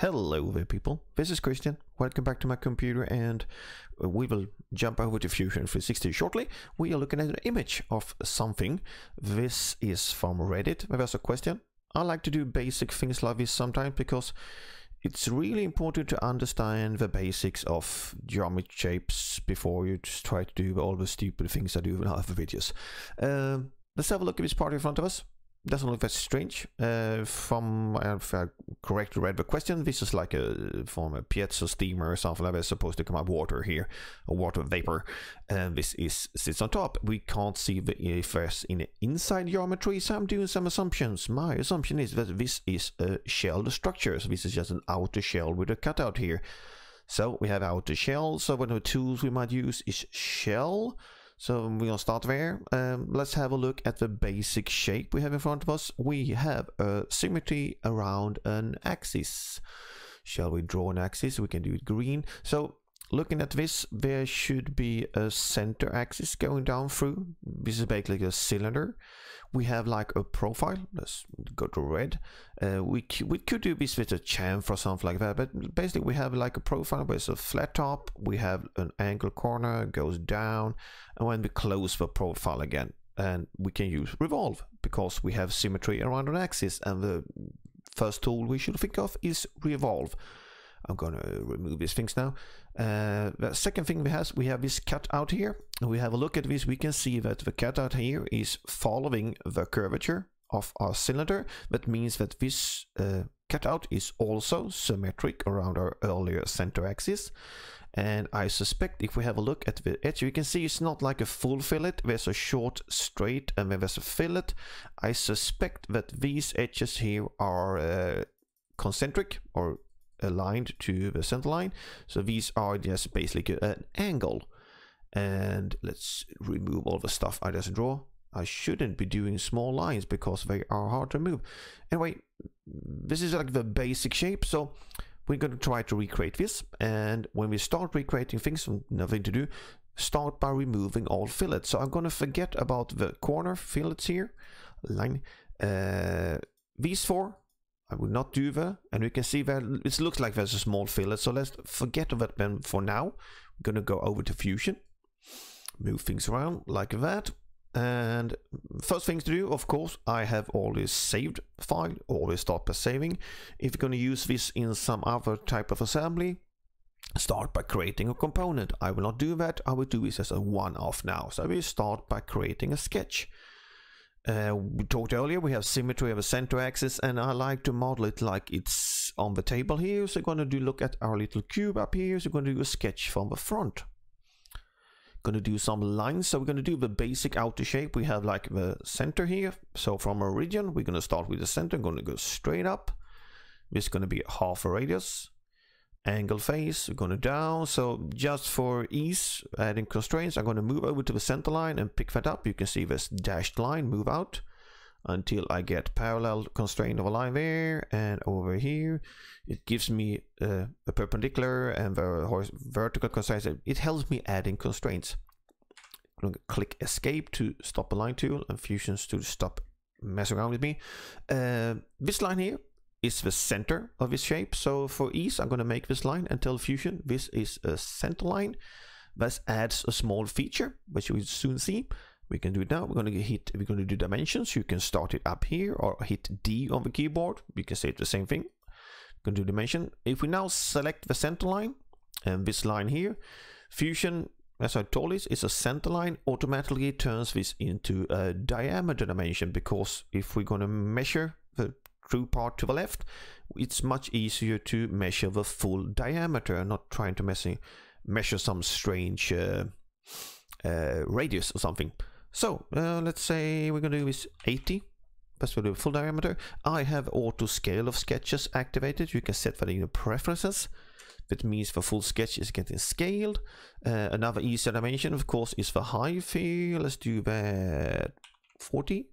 Hello there people, this is Kristian, welcome back to my computer and we will jump over to Fusion 360 shortly. We are looking at an image of something. This is from Reddit, there's a question. I like to do basic things like this sometimes because it's really important to understand the basics of geometry shapes before you just try to do all the stupid things I do in other videos. Uh, let's have a look at this part in front of us doesn't look that strange. Uh, from if I correctly read the question, this is like a from a piezo steamer or something like that. It's supposed to come up water here, a water vapor, and this is sits on top. We can't see the effects in inside geometry, so I'm doing some assumptions. My assumption is that this is a shell structure. So this is just an outer shell with a cutout here. So we have outer shell. So one of the tools we might use is shell. So we're gonna start there. Um, let's have a look at the basic shape we have in front of us. We have a symmetry around an axis. Shall we draw an axis? We can do it green. So looking at this, there should be a center axis going down through. This is basically a cylinder we have like a profile. Let's go to red. Uh, we, we could do this with a chamfer or something like that, but basically we have like a profile where it's a flat top, we have an angle corner, goes down, and when we close the profile again, and we can use revolve because we have symmetry around an axis, and the first tool we should think of is revolve. I'm gonna remove these things now. Uh, the second thing we have, we have this cutout here. We have a look at this, we can see that the cutout here is following the curvature of our cylinder. That means that this uh, cutout is also symmetric around our earlier center axis. And I suspect if we have a look at the edge, you can see it's not like a full fillet. There's a short straight and then there's a fillet. I suspect that these edges here are uh, concentric or aligned to the center line. So these are just basically an angle. And let's remove all the stuff I just draw. I shouldn't be doing small lines because they are hard to move. Anyway, this is like the basic shape. So we're going to try to recreate this. And when we start recreating things, nothing to do, start by removing all fillets. So I'm going to forget about the corner fillets here. Line. Uh, these four I will not do that. And we can see that it looks like there's a small fillet. So let's forget about them for now. I'm going to go over to Fusion. Move things around like that. And first things to do, of course, I have always saved file. Always start by saving. If you're going to use this in some other type of assembly, start by creating a component. I will not do that. I will do this as a one-off now. So will start by creating a sketch. Uh, we talked earlier, we have symmetry of a center axis, and I like to model it like it's on the table here. So we're going to do look at our little cube up here. So we're going to do a sketch from the front. Going to do some lines. So we're going to do the basic outer shape. We have like the center here. So from origin, we're going to start with the center. I'm going to go straight up. This is going to be half a radius angle face, we're going to down. So just for ease, adding constraints, I'm going to move over to the center line and pick that up. You can see this dashed line move out until I get parallel constraint of a line there and over here. It gives me uh, a perpendicular and the vertical constraints. It helps me adding constraints. Click escape to stop a line tool and fusions to stop messing around with me. Uh, this line here is the center of this shape. So for ease, I'm going to make this line tell Fusion this is a center line. This adds a small feature, which you'll soon see. We can do it now. We're going to hit, we're going to do dimensions. You can start it up here or hit D on the keyboard. You can say the same thing. Going to do dimension. If we now select the center line and this line here, Fusion as I told you, it's a center line automatically turns this into a diameter dimension because if we're going to measure true part to the left, it's much easier to measure the full diameter, not trying to measure, measure some strange uh, uh, radius or something. So uh, let's say we're going to do this 80. That's for the full diameter. I have auto scale of sketches activated. You can set that in your preferences. That means the full sketch is getting scaled. Uh, another easier dimension, of course, is the height here. Let's do that 40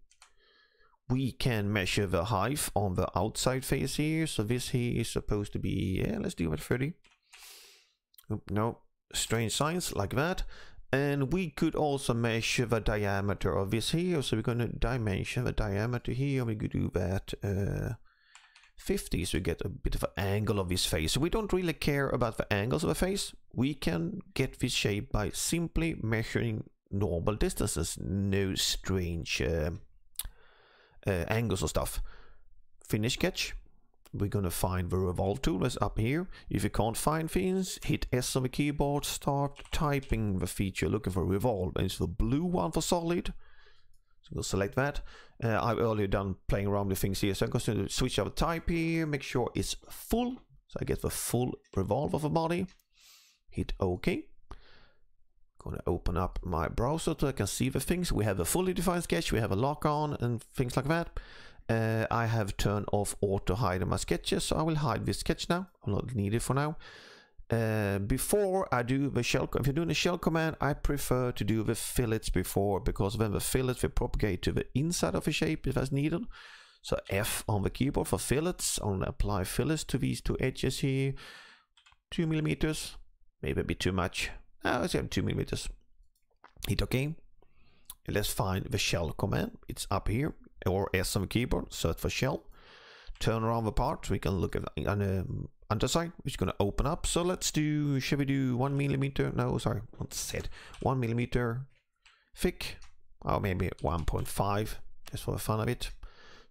we can measure the height on the outside face here. So this here is supposed to be, yeah, let's do it 30. no, strange signs like that. And we could also measure the diameter of this here. So we're going to dimension the diameter here. We could do that uh, 50 so we get a bit of an angle of this face. So we don't really care about the angles of the face. We can get this shape by simply measuring normal distances. No strange uh, uh, angles or stuff. Finish sketch. We're gonna find the revolve tool that's up here. If you can't find things, hit S on the keyboard, start typing the feature looking for revolve. And it's the blue one for solid. So we'll select that. Uh, I've earlier done playing around with things here. So I'm going to switch up type here, make sure it's full. So I get the full revolve of a body. Hit OK. Going to open up my browser so I can see the things. We have a fully defined sketch, we have a lock on and things like that. Uh, I have turned off auto hide on my sketches, so I will hide this sketch now. I'm not needed for now. Uh, before I do the shell, if you're doing a shell command, I prefer to do the fillets before because then the fillets will propagate to the inside of the shape if that's needed. So F on the keyboard for fillets. I'm gonna apply fillets to these two edges here. Two millimeters, maybe a bit too much. Uh, let's say two millimeters. Hit OK. Let's find the shell command. It's up here, or S on the keyboard. Search for shell. Turn around the part. We can look at um, underside which is going to open up so let's do should we do one millimeter no sorry what said one millimeter thick or maybe 1.5 just for the fun of it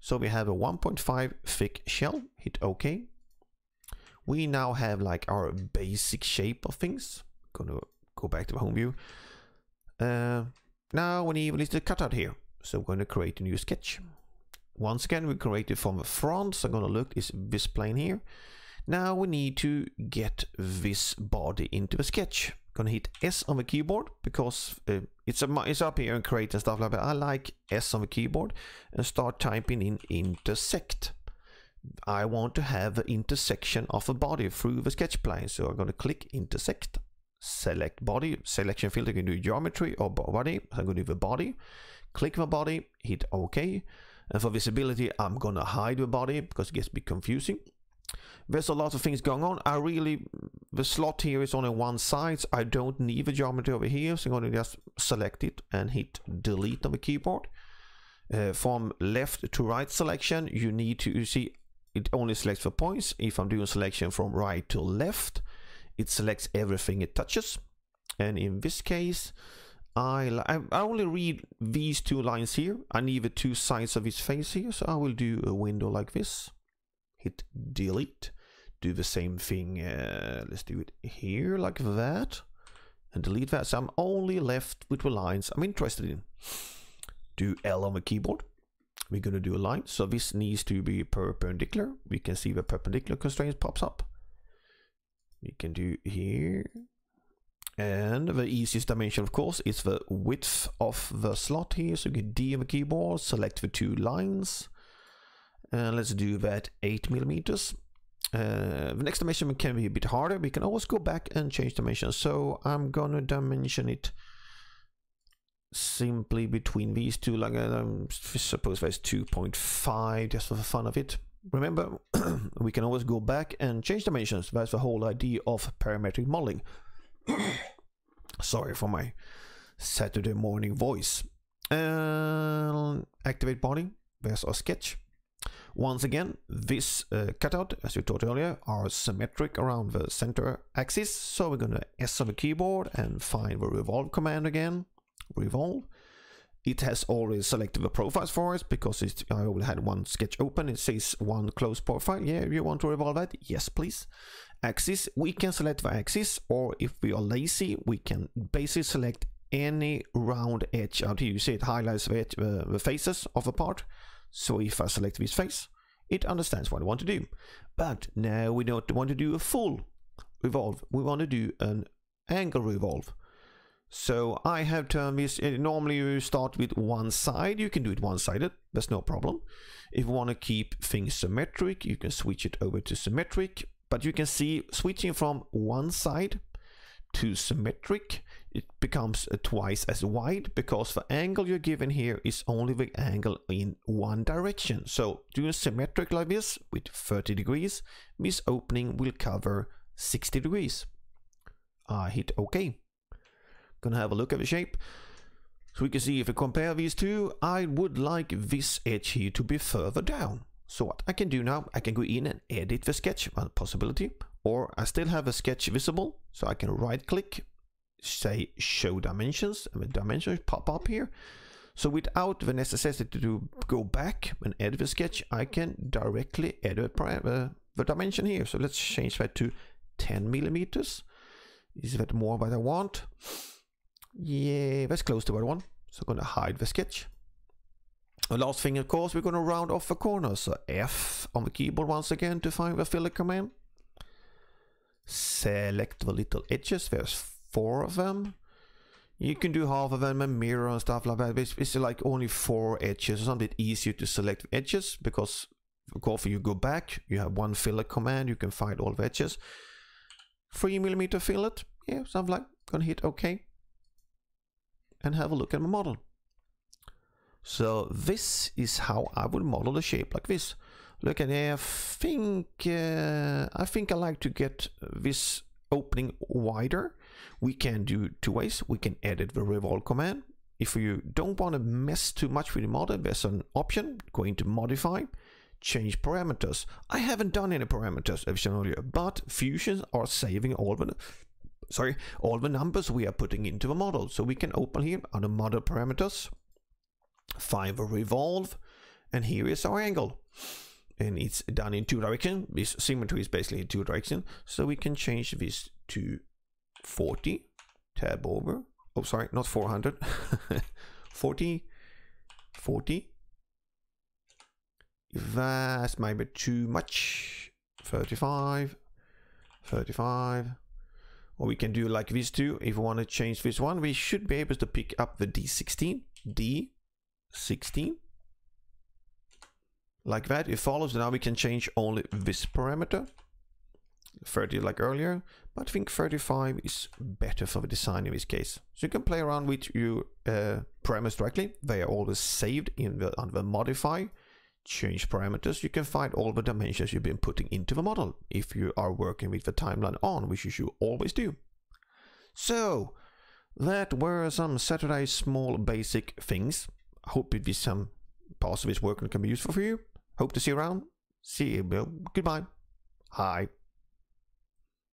so we have a 1.5 thick shell hit ok we now have like our basic shape of things gonna go back to the home view uh, now we need a little cutout here so we're going to create a new sketch once again we create it from the front so I'm gonna look is this plane here now we need to get this body into the sketch. Gonna hit S on the keyboard because uh, it's a, it's up here and create and stuff like that. I like S on the keyboard and start typing in intersect. I want to have the intersection of a body through the sketch plane. So I'm going to click intersect, select body, selection field. I can do geometry or body. So I'm going to do the body, click the body, hit OK. And for visibility, I'm going to hide the body because it gets a bit confusing there's a lot of things going on. I really, the slot here is only one side. So I don't need the geometry over here. So I'm going to just select it and hit delete on the keyboard. Uh, from left to right selection, you need to, you see, it only selects for points. If I'm doing selection from right to left, it selects everything it touches. And in this case, I, I only read these two lines here. I need the two sides of his face here. So I will do a window like this. Hit delete. Do the same thing uh, let's do it here like that. And delete that. So I'm only left with the lines I'm interested in. Do L on the keyboard. We're going to do a line. So this needs to be perpendicular. We can see the perpendicular constraints pops up we can do here and the easiest dimension of course is the width of the slot here so you can D on the keyboard select the two lines And let's do that 8 millimeters. Uh, the next dimension can be a bit harder. We can always go back and change dimension. So I'm gonna dimension it simply between these two. Like I um, suppose that's 2.5 just for the fun of it. Remember, we can always go back and change dimensions. That's the whole idea of parametric modeling. Sorry for my Saturday morning voice. Uh, activate body. There's our sketch. Once again, this uh, cutout, as we talked earlier, are symmetric around the center axis. So we're going to S on the keyboard and find the revolve command again. Revolve. It has already selected the profiles for us because I only had one sketch open. It says one closed profile. Yeah, you want to revolve that? Yes, please. Axis, we can select the axis, or if we are lazy, we can basically select any round edge out here. You see it highlights the, uh, the faces of a part. So if I select this face, it understands what I want to do. But now we don't want to do a full revolve. We want to do an angle revolve. So I have turned this, uh, normally you start with one side, you can do it one-sided, that's no problem. If you want to keep things symmetric, you can switch it over to symmetric, but you can see switching from one side to symmetric it becomes uh, twice as wide because the angle you're given here is only the angle in one direction. So doing symmetric like this with 30 degrees, this opening will cover 60 degrees. I hit OK. Gonna have a look at the shape. So we can see if we compare these two, I would like this edge here to be further down. So what I can do now, I can go in and edit the sketch, one possibility, or I still have a sketch visible, so I can right click, say show dimensions, and the dimensions pop up here. So without the necessity to go back and edit the sketch, I can directly edit the, uh, the dimension here. So let's change that to 10 millimeters. Is that more what I want? Yeah, that's close to what one. So I'm gonna hide the sketch. The last thing, of course, we're going to round off the corners. So F on the keyboard once again to find the fillet command. Select the little edges. There's four of them. You can do half of them and mirror and stuff like that. It's, it's like only four edges. It's a bit easier to select edges because, of course, you go back, you have one fillet command. You can find all the edges. Three millimeter fillet. Yeah, something like. Gonna hit OK. And have a look at my model. So this is how I would model a shape like this. Look at it, I think, uh, I think I like to get this opening wider. We can do two ways. We can edit the revolve command. If you don't want to mess too much with the model, there's an option, going to modify, change parameters. I haven't done any parameters as shown earlier, but Fusions are saving all the sorry, all the numbers we are putting into the model. So we can open here under model parameters, 5 revolve and here is our angle. And it's done in two directions this symmetry is basically in two directions so we can change this to 40 tab over. Oh sorry not 400 40 40 that's maybe too much. 35 35 or we can do like this too if we want to change this one we should be able to pick up the d16 d 16 like that it follows now we can change only this parameter. 30 like earlier but I think 35 is better for the design in this case. So you can play around with your uh, parameters directly. They are always saved in the under the modify change parameters you can find all the dimensions you've been putting into the model if you are working with the timeline on which you should always do so that were some Saturday small basic things hope it be some parts of this work and can be useful for you. Hope to see you around. See you. Goodbye. Hi.